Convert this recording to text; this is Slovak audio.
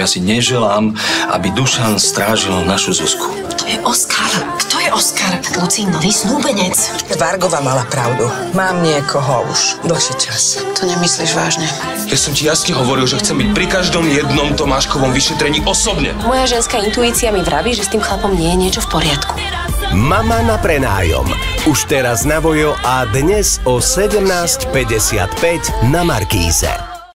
Ja si neželám, aby Dušan strážil našu Zuzku. To je Oskar. Kto je Oskar? Lucín, nový snúbenec. Vargova mala pravdu. Mám niekoho už dlhší čas. To nemyslíš vážne. Ja som ti jasne hovoril, že chcem byť pri každom jednom Tomáškovom vyšetrení osobne. Moja ženská intuícia mi vraví, že s tým chlapom nie je niečo v poriadku. Mama na prenájom. Už teraz na Vojo a dnes o 17.55 na Markíze.